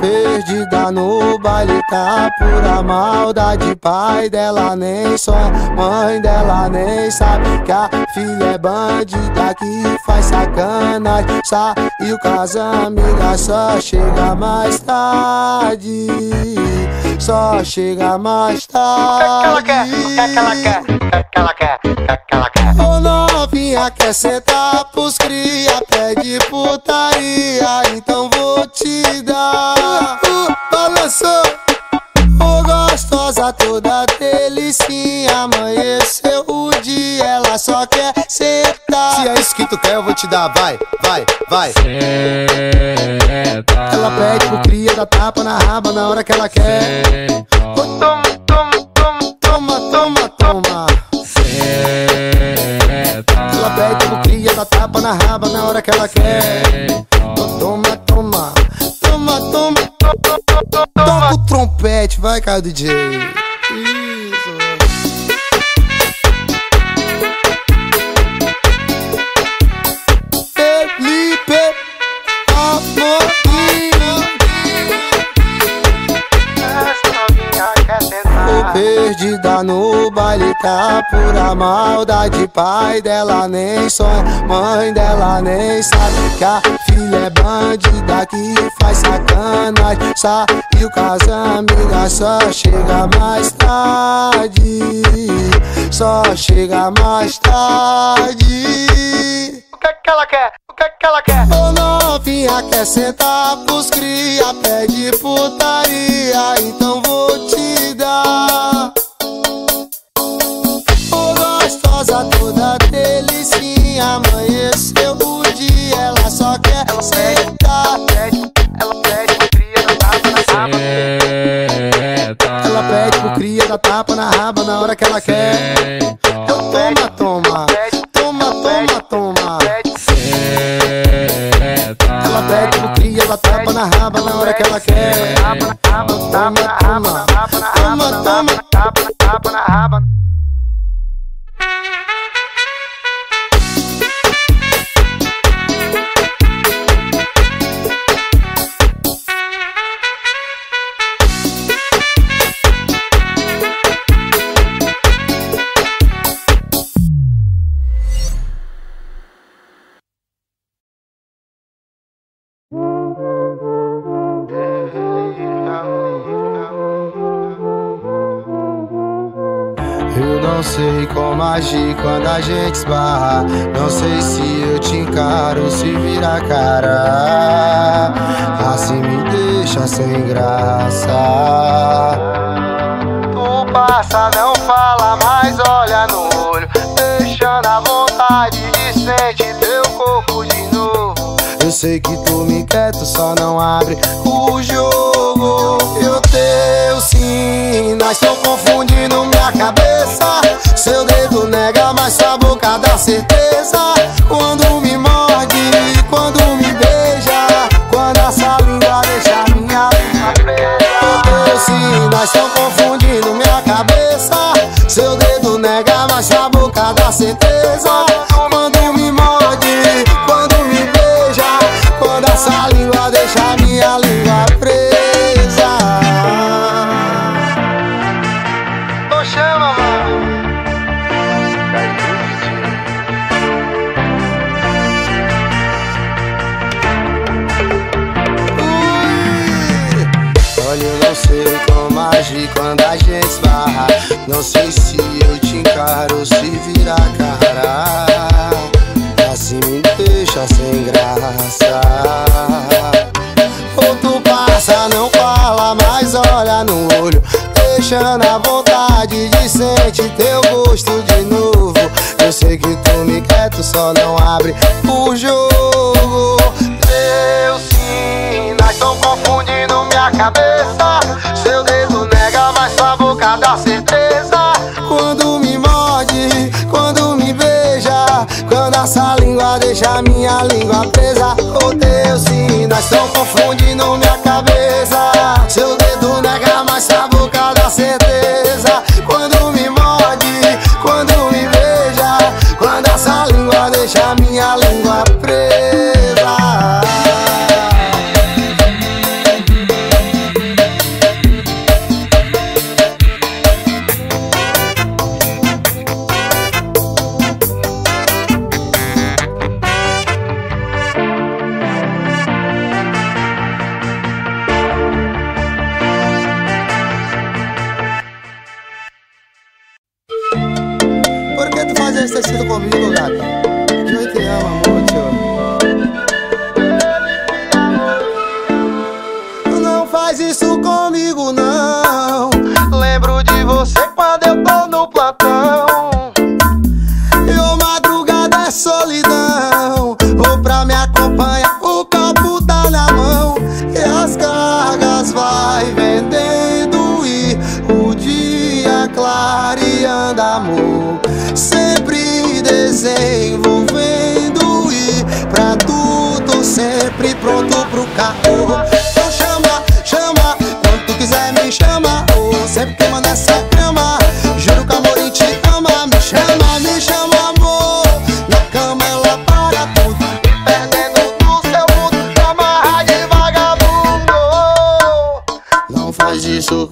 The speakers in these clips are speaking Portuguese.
Perdida no baile, tá pura maldade. Pai dela nem sonha, mãe dela nem sabe que a filha é bandida que faz sacanagem. Saiu com as amigas, só chega mais tarde. Só chega mais tarde. O que ela quer? O que ela quer? O que ela quer? O que ela quer? Ô novinha quer sentar pros cria, pede putaria, então vou te dar. Uh, balançou, ô gostosa toda delicinha, amanheceu o dia, ela só quer Se é isso que tu quer, eu vou te dar, vai, vai, vai. Ela pede pro cria, dá tapa na raba na hora que ela quer. Ô, Toma, toma, toma, toma, toma, toma. Ela pede pro cria, dá tapa na raba na hora que ela quer. Ô, Toma, toma, toma, toma. Toca o trompete, vai, cara DJ. Isso. No baile, tá pura maldade. Pai dela nem sonha, mãe dela nem sabe que a filha é bandida que faz sacanagem. Saiu com as amigas, só chega mais tarde. Só chega mais tarde. O que que ela quer? O que que ela quer? Ô novinha quer sentar pros cria, pede putaria, então vou te cria, dá tapa na raba na hora que ela quer. Então toma, toma, toma, toma, toma. Ela pede pro cria, dá tapa na raba na hora que ela quer. tapa na quando a gente esbarra. Não sei se eu te encaro, se vira cara. Assim me deixa sem graça. Tu passa, não fala, mas olha no olho. Deixando a vontade de sentir teu corpo de novo. Eu sei que tu me quer, tu só não abre o jogo. Eu sim, nós estão confundindo minha cabeça. Seu dedo nega, mas sua boca dá certeza. Quando me morde, quando me beija, quando essa língua deixa minha língua presa. Eu sim, nós estão confundindo minha cabeça. Seu dedo nega, mas sua boca dá certeza. Quando me morde, quando me beija, quando essa língua deixa minha língua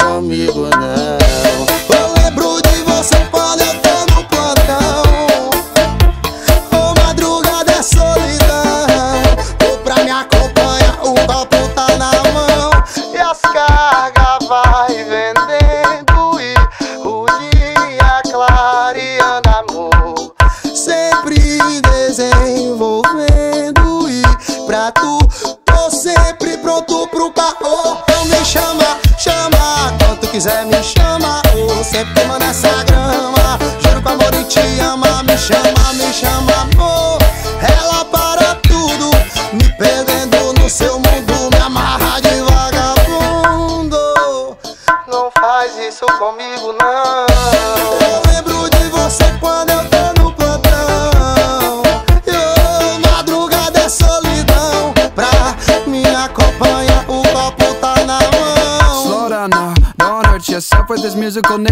comigo,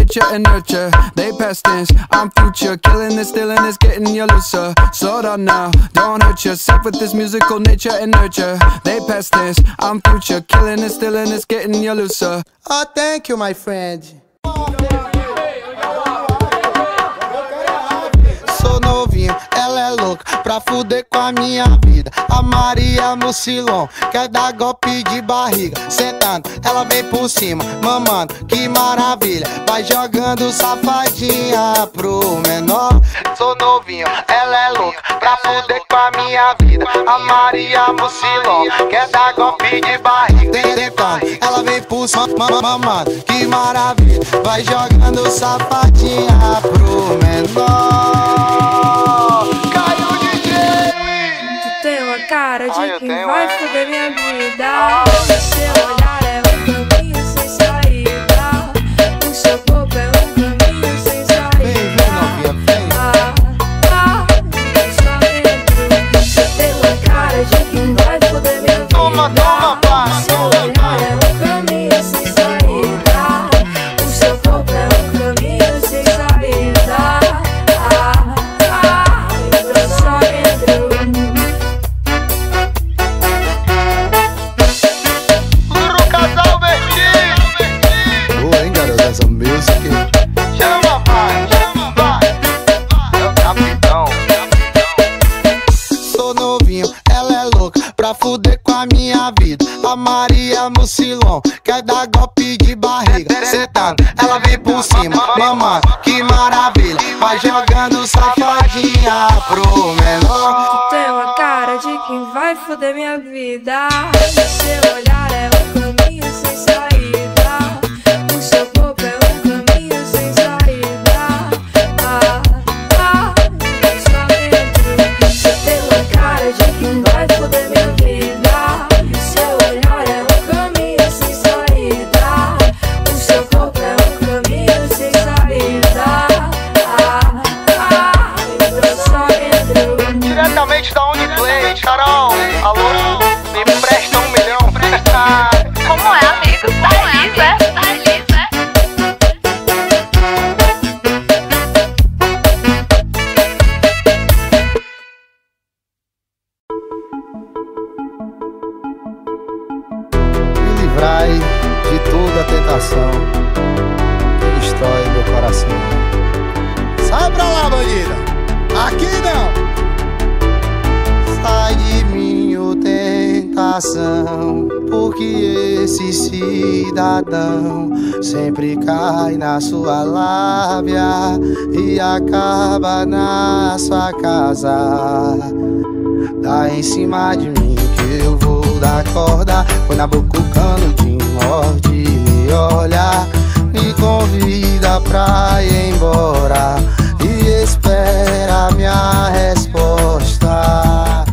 nature and nurture. They past tense, I'm future, killing this, stealing this, getting you looser. Slow down now, don't hurt yourself with this musical nature and nurture. They past tense, I'm future, killing this, stealing this, getting you looser. Oh, thank you, my friend. Louca pra fuder com a minha vida. A Maria Mucilon quer dar golpe de barriga. Sentando, ela vem por cima, mamando, que maravilha. Vai jogando safadinha pro menor. Sou novinho, ela é louca pra fuder com a minha vida. A Maria Mucilon quer dar golpe de barriga. Sentando, ela vem por cima, ma- mamando, que maravilha. Vai jogando safadinha pro menor. Cara de Ai, quem vai é. foder minha vida. Seu pro menor. Tem uma cara de quem vai foder minha vida. Seu olhar é livrai de toda tentação que destrói meu coração. Sai pra lá, bandida! Aqui não! Sai de mim, ô tentação, porque esse cidadão sempre cai na sua lábia e acaba na sua casa. Dá em cima de mim que eu vou dar corda. Põe na boca de morde e olha. Me convida pra ir embora e espera minha resposta.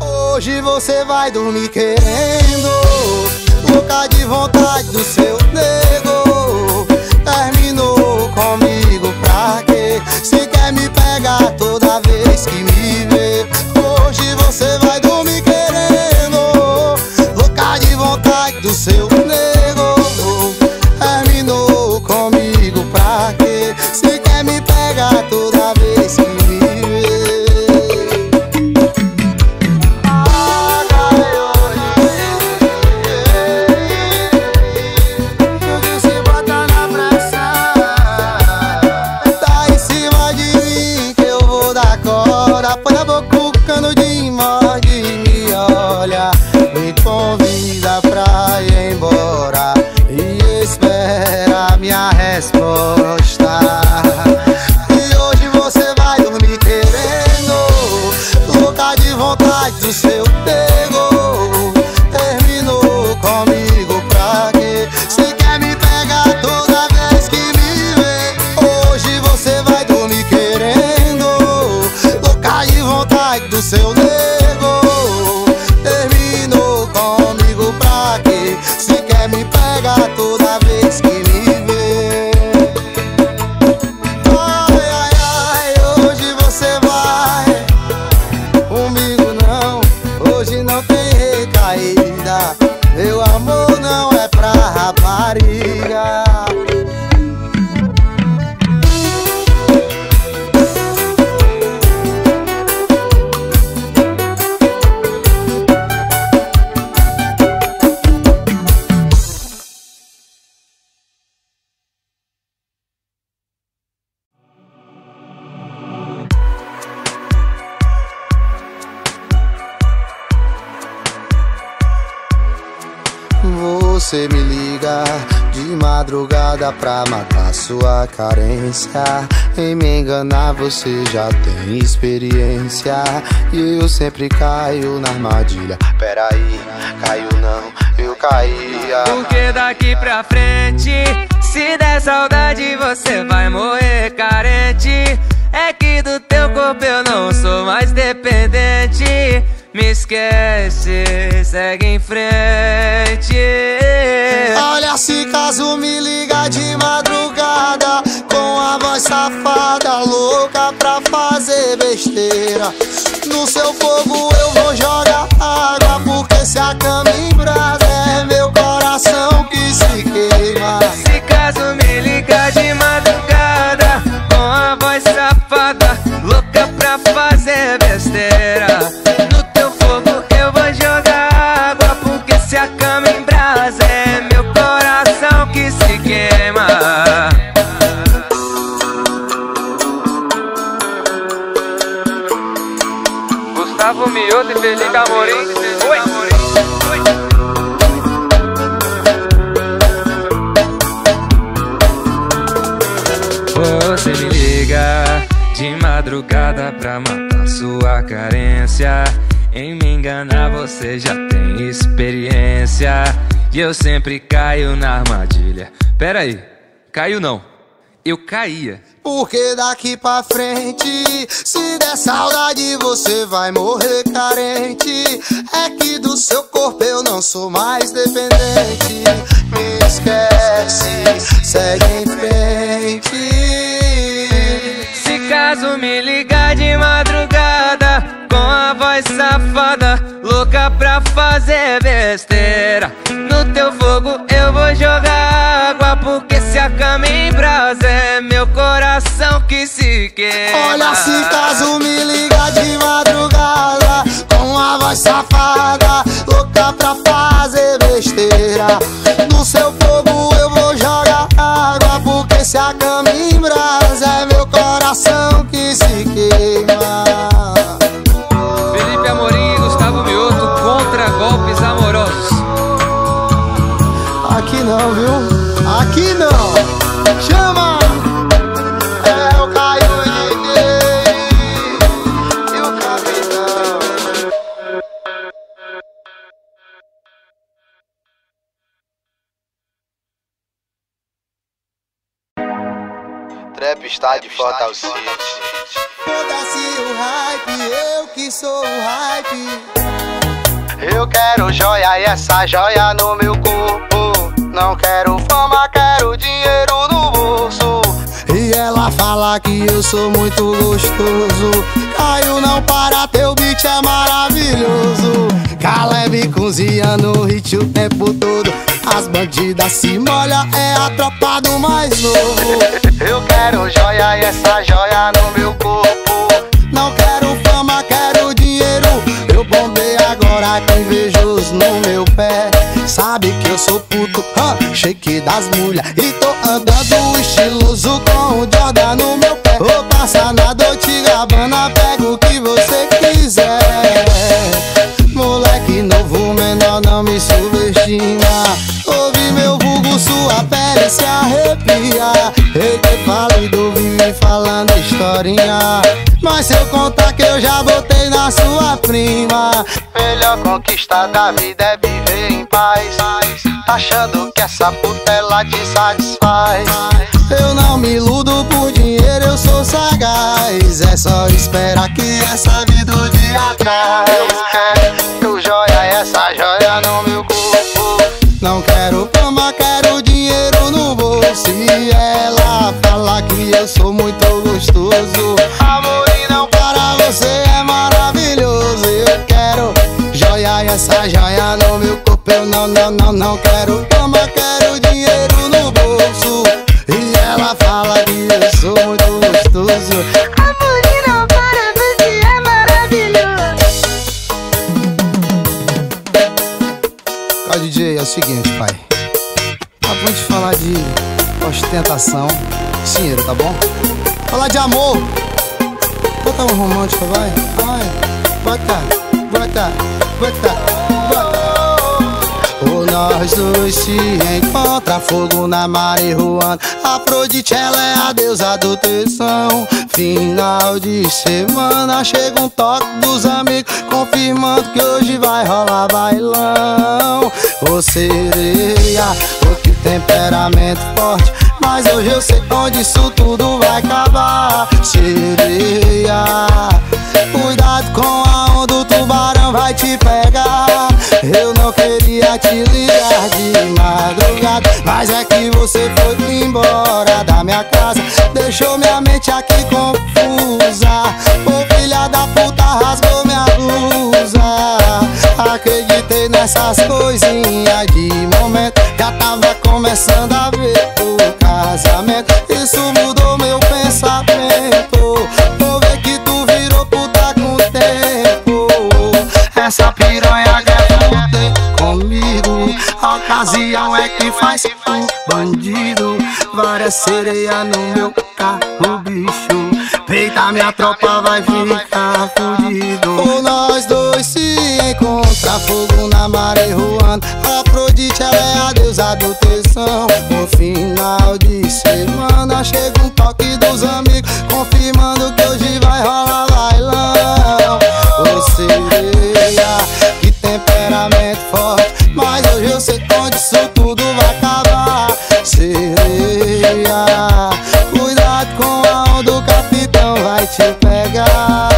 Hoje você vai dormir querendo, louca de vontade do seu nego. Terminou comigo pra quê? pegar toda vez Você me liga de madrugada pra matar sua carência. Em me enganar você já tem experiência. E eu sempre caio na armadilha. Peraí, caiu não, eu caía. Porque daqui pra frente, se der saudade, você vai morrer carente. É que do teu corpo eu não sou mais dependente. Me esquece, segue em frente. Olha, se caso me liga de madrugada Com a voz safada, louca pra fazer besteira No seu fogo eu vou jogar água Porque se a cama em brasa é meu coração que se queima Se caso me liga de madrugada, com a voz safada, louca pra fazer besteira. Se a cama E eu sempre caio na armadilha. Pera aí, caiu não. Eu caía. Porque daqui pra frente, se der saudade, você vai morrer carente. É que do seu corpo eu não sou mais dependente. Me esquece, segue em frente. Se caso me ligar de madrugada Com a voz safada Louca pra fazer besteira. No teu fogo eu vou jogar água Porque se a cama em brasa É meu coração que se queima. Olha, se caso me liga de madrugada Com a voz safada, louca pra fazer besteira Fatal City. Foda-se o hype, eu que sou o hype. Eu quero joia e essa joia no meu corpo. Não quero fama, quero dinheiro no bolso. E ela fala que eu sou muito gostoso. Caio não para, teu beat é maravilhoso. Caleb cozinhando no hit o tempo todo. As bandidas se molham, é a tropa do mais novo. Eu quero joia e essa joia no meu corpo. Não quero fama, quero dinheiro. Eu bombei agora com invejoso no meu pé. Sabe que eu sou puto, huh? shake das mulher. E tô andando conquista da vida é viver em paz. Tá achando que essa puta ela te satisfaz. Eu não me iludo por dinheiro, eu sou sagaz. É só esperar que essa vida o dia atrás. Quero joia e essa joia no meu corpo. Não quero fama, quero dinheiro no bolso. E ela fala que eu sou muito gostoso. Essa joia no meu corpo. Eu não, não, não, não quero fama, quero dinheiro no bolso. E ela fala que eu sou muito gostoso. Amor não para, você é maravilhoso. Ó, DJ, é o seguinte, pai. Acabamos de falar de ostentação, dinheiro, tá bom? Falar de amor. Bota um romântico, vai. Vai. Bota, bota. Ou nós dois se encontra fogo na marihuana. Afrodite ela é a deusa do tesão. Final de semana chega um toque dos amigos Confirmando que hoje vai rolar bailão. Ô sereia, ô que temperamento forte Mas hoje eu sei onde isso tudo vai acabar. Sereia, cuidado com a onda, o tubarão vai te pegar. Eu não queria te ligar de madrugada Mas é que você foi embora da minha casa. Deixou minha mente aqui confusa ocasião é que faz o bandido Várias sereias no meu carro, bicho. Peita minha tropa vai ficar fudido. Ou nós dois se encontrar Fogo na marihuana Afrodite ela é a deusa do tesão. No final de semana Chega um toque dos amigos Confirmando que hoje vai rolar bailão. Ô sereia, que temperamento forte Sereia, cuidado com a onda O capitão vai te pegar.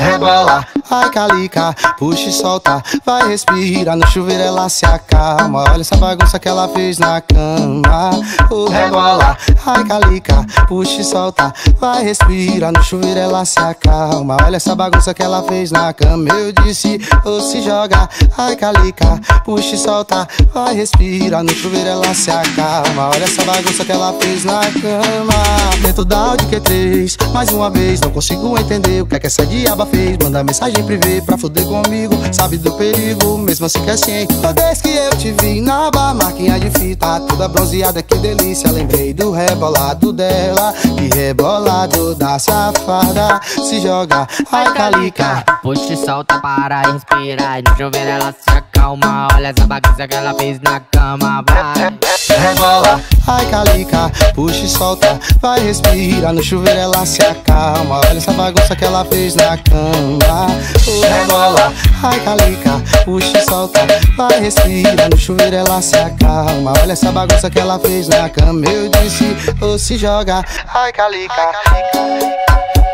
Rebola, ai calica, puxa e solta Vai respira, no chuveiro ela se acalma. Olha essa bagunça que ela fez na cama. Oh, Rebola, ai calica, puxa e solta Vai respira, no chuveiro ela se acalma. Olha essa bagunça que ela fez na cama. Eu disse, ou se joga, ai calica, puxa e solta Vai respira, no chuveiro ela se acalma. Olha essa bagunça que ela fez na cama. Dentro da Audi Q3, mais uma vez Não consigo entender o que é que essa diaba fez. Manda mensagem privê pra foder comigo Sabe do perigo, mesmo assim que é ciente Toda vez que eu te vi na aba, marquinha de fita Toda bronzeada, que delícia. Lembrei do rebolado dela Que rebolado da safada. Se joga, ai calica. Puxa e solta para respirar No chuveiro ela se acalma Olha essa bagunça que ela fez na cama Vai. Rebola, ai calica, puxa e solta. Vai respira, no chuveiro ela se acalma. Olha essa bagunça que ela fez na cama. Rebola, ai calica, puxa e solta. Vai respira, no chuveiro ela se acalma. Olha essa bagunça que ela fez na cama. Eu disse, ou se joga, ai calica. Ai calica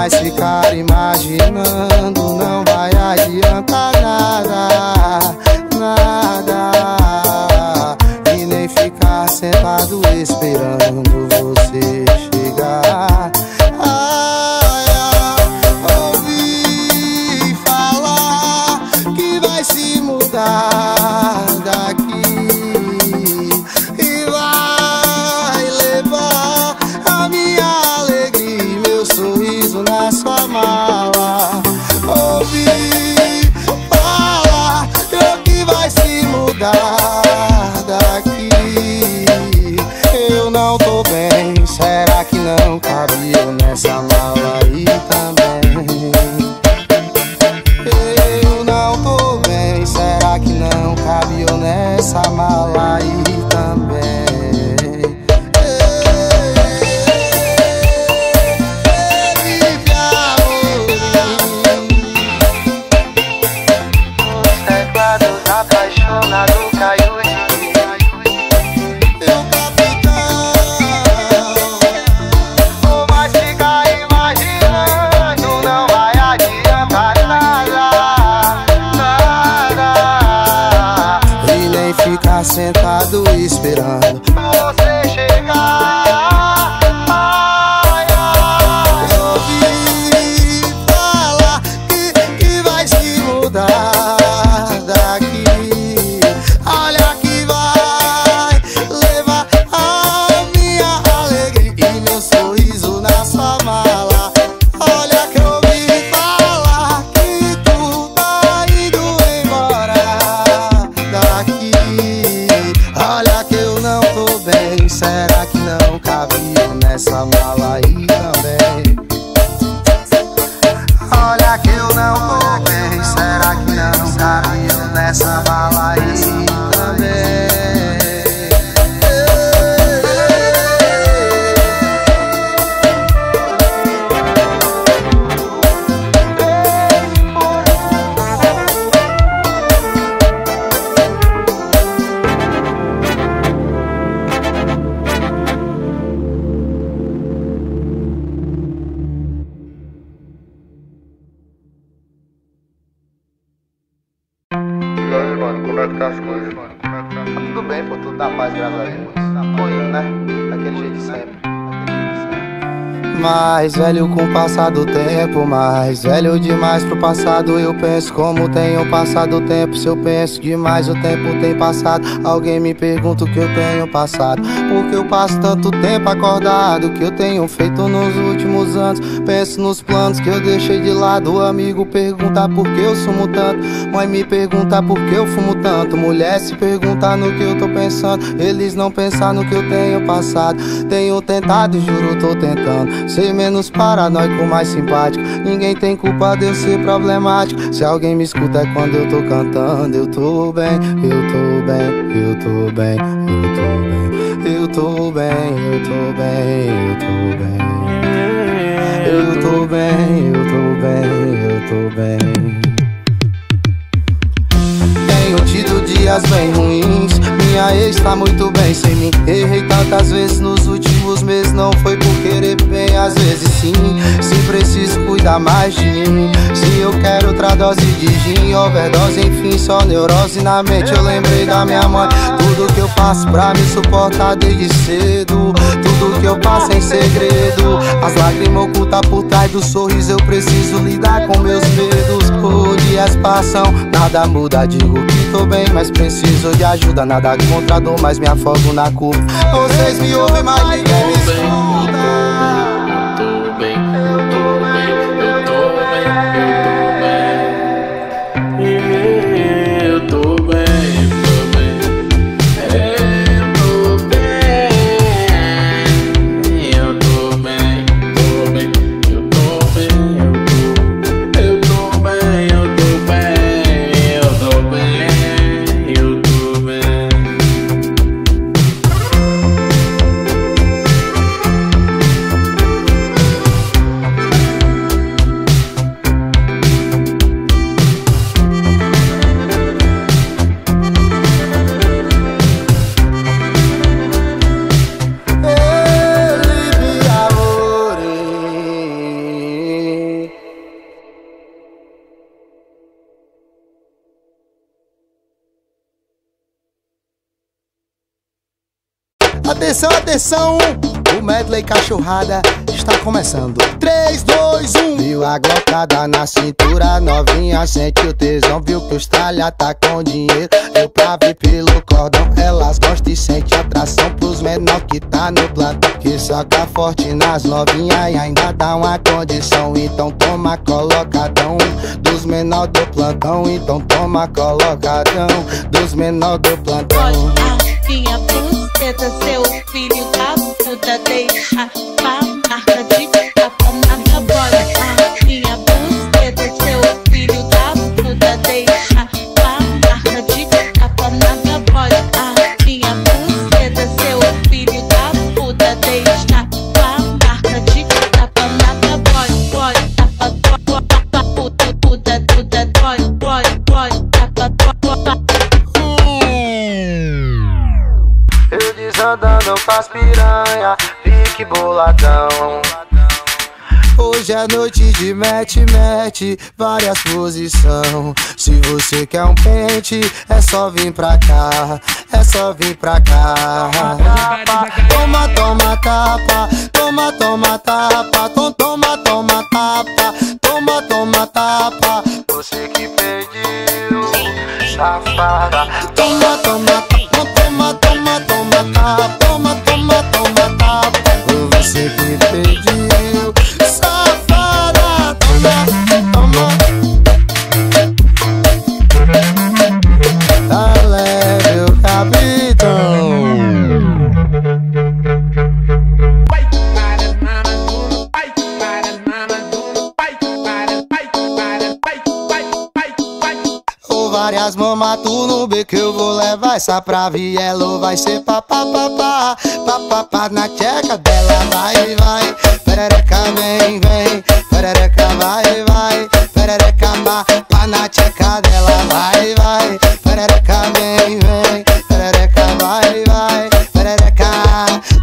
eu mais ficar imaginando, não vai adiantar nada, nada. E nem ficar sentado esperando Mais velho com o passar do tempo, mais velho demais pro passado. Eu penso como tenho passado o tempo. Se eu penso demais, o tempo tem passado. Alguém me pergunta o que eu tenho passado. Porque eu passo tanto tempo acordado. Que eu tenho feito nos últimos anos. Penso nos planos que eu deixei de lado. O amigo pergunta por que eu sumo tanto. Mãe me pergunta por que eu fumo tanto. Mulher se pergunta no que eu tô pensando. Eles não pensam no que eu tenho passado. Tenho tentado juro, tô tentando. Ser menos paranoico, mais simpático. Ninguém tem culpa de eu ser problemático. Se alguém me escuta é quando eu tô cantando. Eu tô bem, eu tô bem, eu tô bem, eu tô bem. Eu tô bem, eu tô bem, eu tô bem. Eu tô bem, eu tô bem, eu tô bem. Tenho tido dias bem ruins. Minha ex tá muito bem sem mim. Errei tantas vezes nos últimos meses. Não foi por querer bem, às vezes sim. Se preciso cuidar mais de mim. Se eu quero outra dose de gin, overdose, enfim, só neurose na mente. Eu lembrei da minha mãe. Tudo que eu faço pra me suportar desde cedo. Tudo que eu passo em segredo. As lágrimas ocultas por trás do sorriso. Eu preciso lidar com meus medos. Os dias passam, nada muda. Digo que tô bem, mas preciso de ajuda. Nada contra a dor, mas me afogo na culpa. Vocês me ouvem, mas ninguém me Atenção, atenção! O medley cachorrada está começando. 3, 2, 1. Viu a glocada na cintura, novinha sente o tesão. Viu que o estralha tá com dinheiro. Deu pra ver pelo cordão. Elas gostam e sente atração pros menor que tá no plantão. Que soca forte nas novinhas e ainda dá uma condição. Então toma colocadão dos menor do plantão. Então toma colocadão dos menor do plantão. a minha buceta, seu filho da puta, deixa a marca de tapa na bola. A minha buceta, seu filho da puta, deixa a marca de tapa na bola. A minha buceta, seu filho da puta, deixa a marca de tapa na bola. Boy, tapa, tapa, puta, puta, puta, boy, boy, boy, tapa, tapa. Eu desandando com as piranha, fique boladão. Hoje é noite de mete, mete, várias posição. Se você quer um pente, é só vir pra cá, é só vir pra cá. Toma, toma, tapa, toma, toma, tapa, tom, toma, toma, tapa, toma, toma, tapa. Você que pediu, safada. Toma, toma, toma, toma, toma, toma, tapa, tu no beco eu vou levar essa pra Vielo. Vai ser papapá, papapá na tcheca dela. Vai, vai, perereca vem, vem. Perereca vai, vai, perereca pá na tcheca dela. Vai, vai, perereca vem, vem. Perereca vai, vai, perereca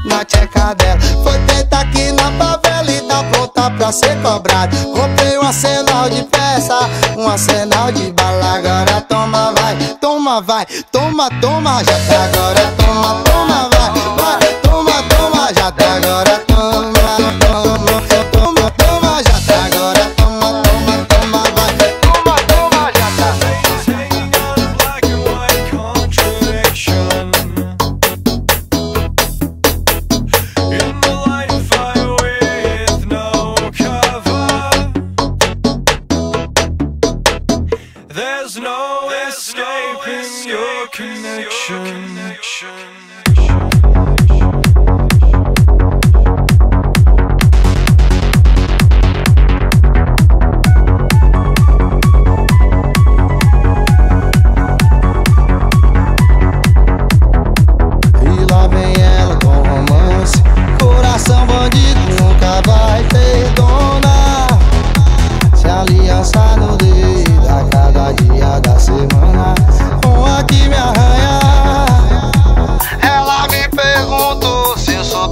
na tcheca dela ser cobrado. Comprei um arsenal de peça, um arsenal de bala. Agora toma, vai, toma, vai, toma, toma Já tá. Agora, toma, toma, vai, vai Toma, toma, já tá. Agora,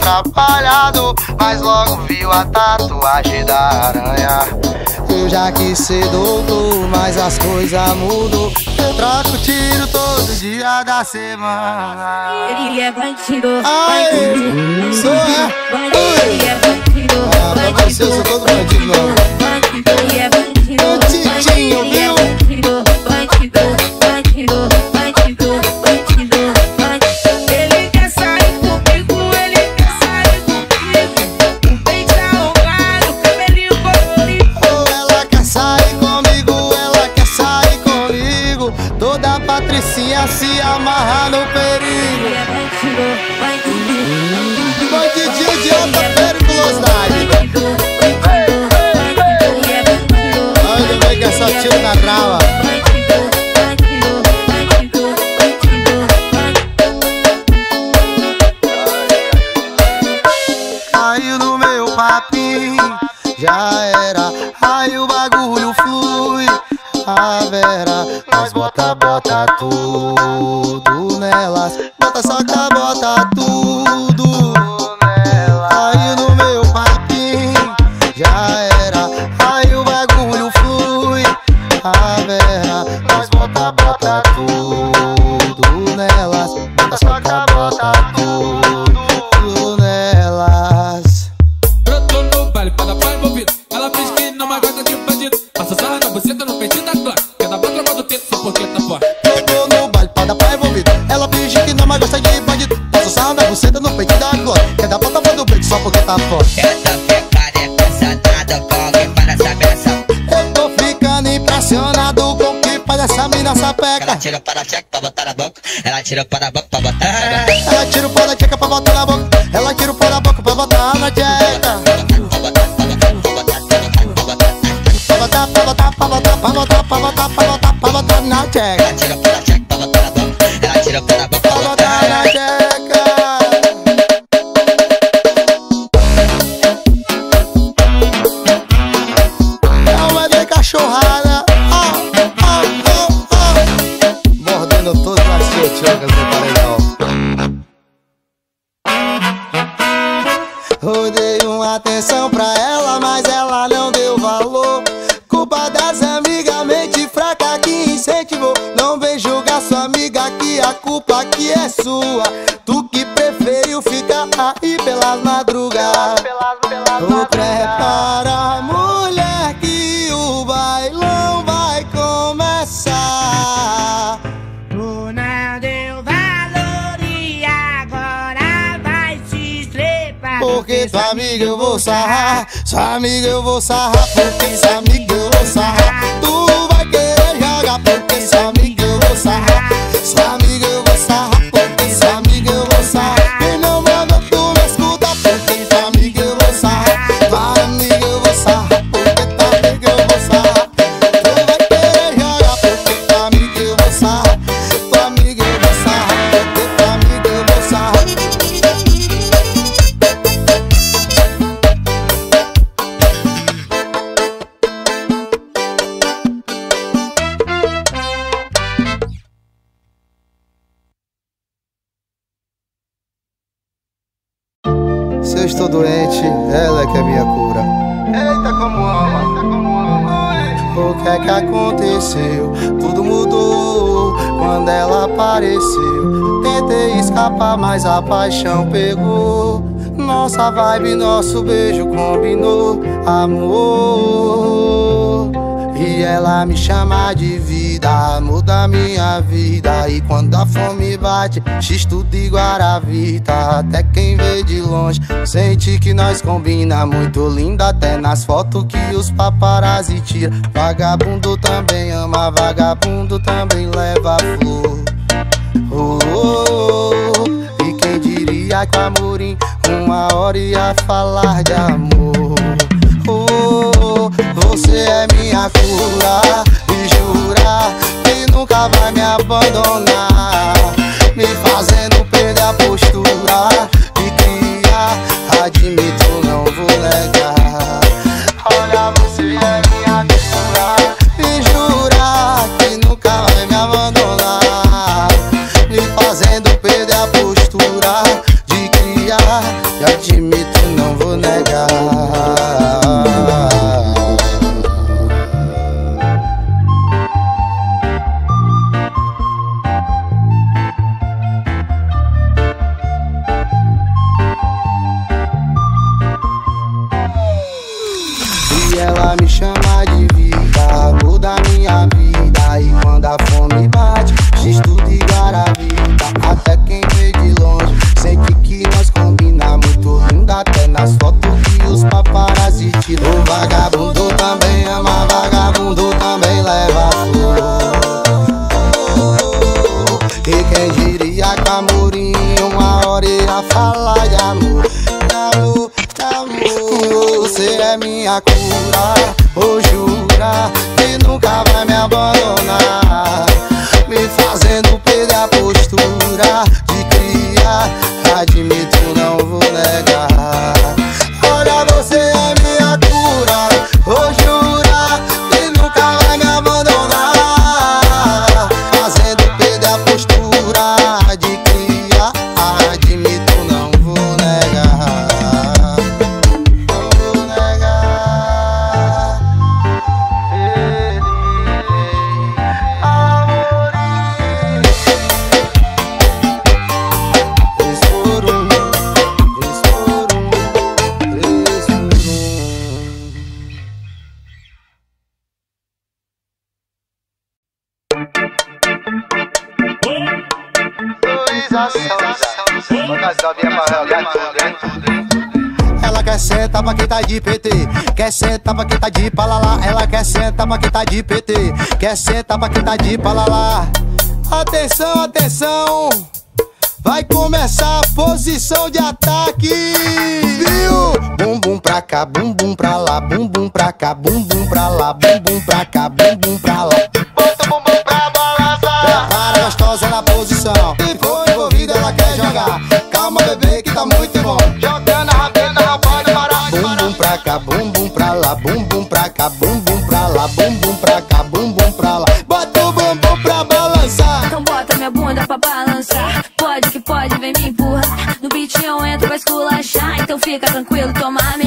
se eu sou trapalhado, mas logo viu a tatuagem da aranha. Eu já quis ser doutor, mas as coisas mudam Eu troco tiro todo dia da semana. Ele é bandido, Ai, bandido, sou é bandido, ele é bandido, Ah, pra você eu sou todo bandido não bandido, ele é bandido, ele é bandido, bandido, bandido, bandido, se amarra no perigo. Bandido, Bandidinho de alta periculosidade. Olha bem que só tiro na Mas bota, bota tudo nelas. Bota soca, bota tudo sapeca. tira para a checa pra botar na boca. Ela tira a boca pra botar na boca. Ela tira o pau tcheca pra botar na boca. Ela tira o pau da boca pra botar na tcheca. Pra botar, pra botar, pra botar, pra botar, pra botar, pra botar, pra botar na tcheca. Eu dei uma atenção pra ela, mas ela não deu valor. Culpa das amigas, mente fraca que incentivou. Não vem julgar sua amiga que a culpa aqui é sua. Tu que preferiu ficar aí pelas madrugadas. Tô prepara, sua amiga eu vou sarrar, sua amiga eu vou sarrar, porque sua amiga eu vou sarrar. Tu vai querer jogar, porque sua amiga eu vou sarrar, sua amiga eu estou doente, ela é que é minha cura. Eita, como ama, eita, como ama. O que é que aconteceu? Tudo mudou quando ela apareceu. Tentei escapar, mas a paixão pegou. Nossa vibe, nosso beijo combinou, amor. E ela me chama de vida, muda minha vida. E quando a fome bate, x tudo de Guaravita. Até quem vê de longe sente que nós combina. Muito linda, até nas fotos que os paparazzi tira. Vagabundo também ama, vagabundo também leva flor. Oh, oh, oh. E quem diria que amorim uma hora ia falar de amor. Você é minha cura e jura que nunca vai me abandonar, me fazendo perder a postura de criar. Admito, não vou negar. Olha, você é minha cura e jura que nunca vai me abandonar, me fazendo perder a postura de criar. E admito, tá de PT. Quer sentar pra quem tá de palalá. Ela quer sentar pra quem tá de PT. Quer sentar pra quem tá de palalá. Atenção, atenção. Vai começar a posição de ataque. Viu? Bum bum pra cá, bum bum pra lá, bum bum pra cá, bum bum pra lá, bum bum pra cá, bum bum pra lá. Cá, bum bum pra lá, bum bum pra cá, bum bum pra lá. Bota o bumbum pra balançar. Então bota minha bunda pra balançar. Pode que pode, vem me empurrar. No beat eu entro pra esculachar. Então fica tranquilo, toma meus.